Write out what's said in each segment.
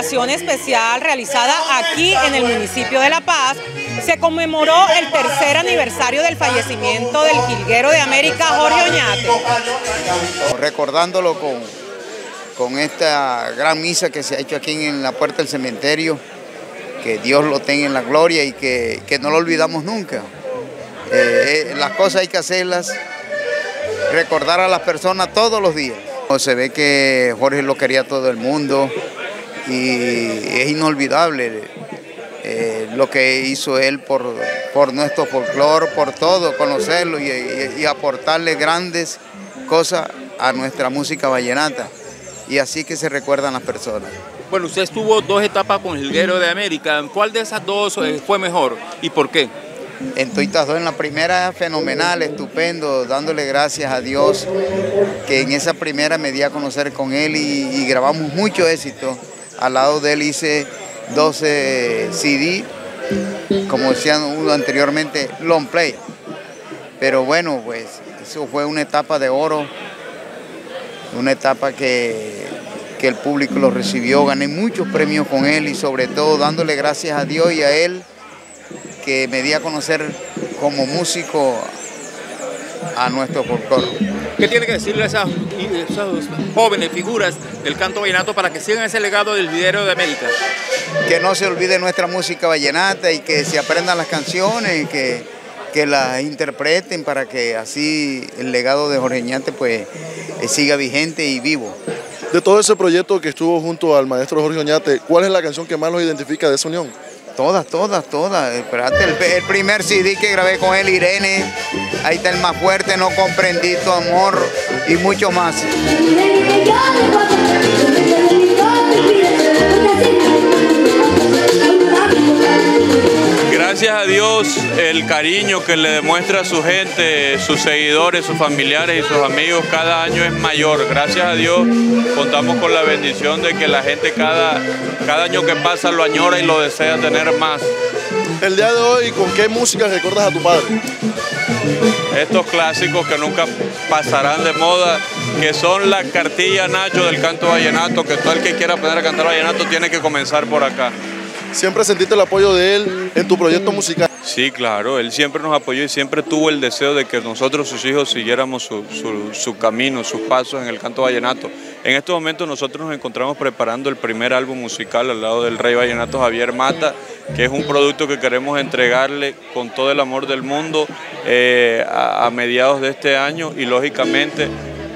especial realizada aquí en el municipio de La Paz. Se conmemoró el tercer aniversario del fallecimiento del jilguero de América, Jorge Oñate. Recordándolo con, con esta gran misa que se ha hecho aquí en la puerta del cementerio, que Dios lo tenga en la gloria y que, no lo olvidamos nunca. Eh, eh, las cosas hay que hacerlas, recordar a las personas todos los días. Se ve que Jorge lo quería todo el mundo y es inolvidable eh, lo que hizo él por, por nuestro folclore, por todo, conocerlo y, aportarle grandes cosas a nuestra música vallenata. Y así que se recuerdan las personas. Bueno, usted estuvo dos etapas con el de América. ¿Cuál de esas dos eh, fue mejor y por qué? En Toitas en la primera fenomenal, estupendo, dándole gracias a Dios que en esa primera me di a conocer con él y, grabamos mucho éxito. Al lado de él hice 12 CD, como decían uno anteriormente, long play. Pero bueno, pues eso fue una etapa de oro, una etapa que, que el público lo recibió. Gané muchos premios con él y sobre todo dándole gracias a Dios y a él que me di a conocer como músico a nuestro folclore. ¿Qué tiene que decirle a esas, jóvenes figuras del canto vallenato para que sigan ese legado del video de América? Que no se olvide nuestra música vallenata y que se aprendan las canciones y que, que las interpreten para que así el legado de Jorge Ñate pues eh, siga vigente y vivo. De todo ese proyecto que estuvo junto al maestro Jorge Oñate, ¿cuál es la canción que más los identifica de esa unión? Todas, todas, todas. Espérate, el, primer CD que grabé con él, Irene, ahí está el más fuerte, no comprendí tu amor y mucho más. Gracias a Dios el cariño que le demuestra a su gente, sus seguidores, sus familiares y sus amigos cada año es mayor. Gracias a Dios contamos con la bendición de que la gente cada, cada año que pasa lo añora y lo desea tener más. El día de hoy, ¿con qué música recuerdas a tu padre? Estos clásicos que nunca pasarán de moda, que son la cartilla Nacho del canto vallenato, que todo el que quiera aprender a cantar vallenato tiene que comenzar por acá. ¿Siempre sentiste el apoyo de él en tu proyecto musical? Sí, claro, él siempre nos apoyó y siempre tuvo el deseo de que nosotros, sus hijos, siguiéramos su, camino, sus pasos en el canto vallenato. En estos momentos nosotros nos encontramos preparando el primer álbum musical al lado del rey vallenato Javier Mata, que es un producto que queremos entregarle con todo el amor del mundo eh, a mediados de este año y lógicamente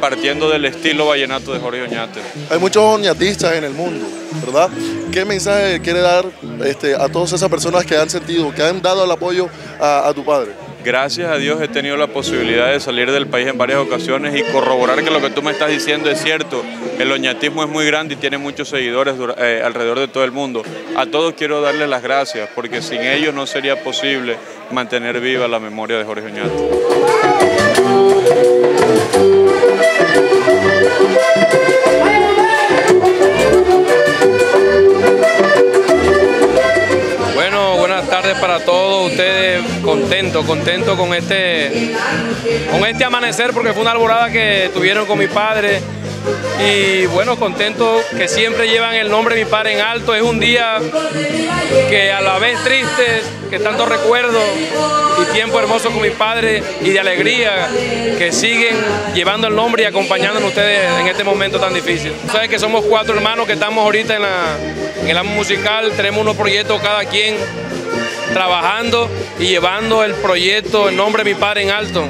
partiendo del estilo vallenato de Jorge Oñate. Hay muchos oñatistas en el mundo, ¿verdad? ¿Qué mensaje quiere dar este, a todas esas personas que han sentido, que han dado el apoyo a, tu padre? Gracias a Dios he tenido la posibilidad de salir del país en varias ocasiones y corroborar que lo que tú me estás diciendo es cierto. El oñatismo es muy grande y tiene muchos seguidores eh, alrededor de todo el mundo. A todos quiero darles las gracias porque sin ellos no sería posible mantener viva la memoria de Jorge Oñate. Contento, con este, con este amanecer porque fue una alborada que tuvieron con mi padre y bueno, contento que siempre llevan el nombre de mi padre en alto. Es un día que a la vez triste, que tanto recuerdo y tiempo hermoso con mi padre y de alegría que siguen llevando el nombre y acompañándonos ustedes en este momento tan difícil. Saben que somos cuatro hermanos que estamos ahorita en, en el musical, tenemos unos proyectos cada quien trabajando y llevando el proyecto en nombre de mi padre en alto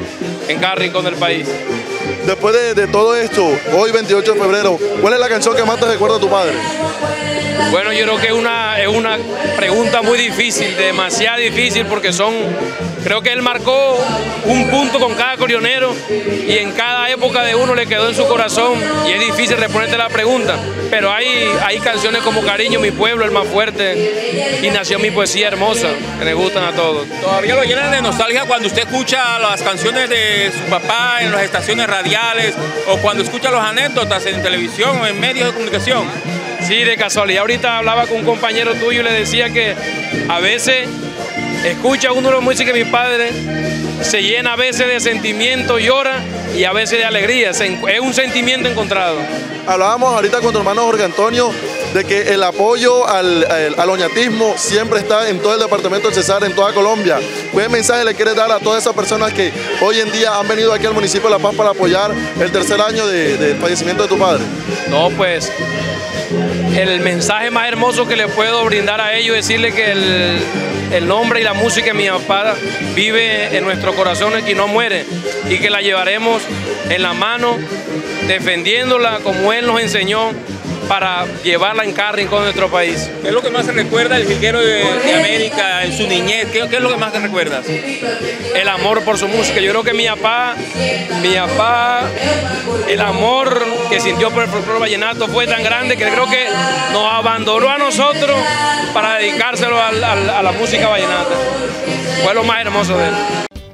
en cada rincón del país. Después de, todo esto, hoy 28 de febrero, ¿cuál es la canción que más te recuerda a tu padre? Bueno, yo creo que es una, es una pregunta muy difícil, demasiado difícil, porque son, creo que él marcó un punto con cada corionero y en cada época de uno le quedó en su corazón y es difícil responderte la pregunta, pero hay, hay canciones como Cariño, Mi Pueblo, El Más Fuerte y Nació Mi Poesía Hermosa, que le gustan a todos. ¿Todavía lo llenan de nostalgia cuando usted escucha las canciones de su papá en las estaciones radiales o cuando escucha los anécdotas en televisión o en medios de comunicación? Sí, de casualidad. Ahorita hablaba con un compañero tuyo y le decía que a veces escucha uno de los músicos de mi padre, se llena a veces de sentimiento, llora y a veces de alegría. Es un sentimiento encontrado. Hablábamos ahorita con tu hermano Jorge Antonio de que el apoyo al, al, oñatismo siempre está en todo el departamento del Cesar, en toda Colombia. ¿Qué mensaje le quieres dar a todas esas personas que hoy en día han venido aquí al municipio de La Paz para apoyar el tercer año del de fallecimiento de tu padre? No, pues el mensaje más hermoso que le puedo brindar a ellos es decirle que el, el nombre y la música de mi papá vive en nuestro corazón y no muere y que la llevaremos en la mano defendiéndola como él nos enseñó para llevarla en cada rincón de nuestro país. ¿Qué es lo que más se recuerda del jilguero de, América en su niñez? ¿Qué, es lo que más te recuerdas? El amor por su música. Yo creo que mi papá, mi papá, el amor que sintió por el folclore vallenato fue tan grande que creo que nos abandonó a nosotros para dedicárselo a, a la música vallenata. Fue lo más hermoso de él.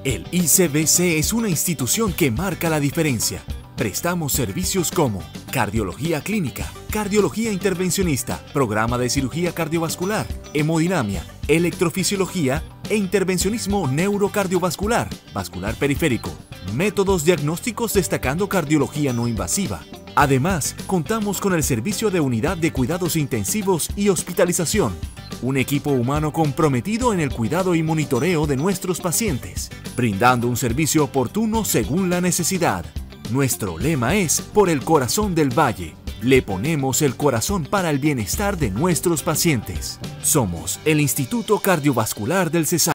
El ICBC es una institución que marca la diferencia. Prestamos servicios como cardiología clínica, cardiología intervencionista, programa de cirugía cardiovascular, hemodinamia, electrofisiología e intervencionismo neurocardiovascular, vascular periférico, métodos diagnósticos destacando cardiología no invasiva. Además, contamos con el servicio de unidad de cuidados intensivos y hospitalización, un equipo humano comprometido en el cuidado y monitoreo de nuestros pacientes, brindando un servicio oportuno según la necesidad. Nuestro lema es Por el corazón del valle. Le ponemos el corazón para el bienestar de nuestros pacientes. Somos el Instituto Cardiovascular del Cesar.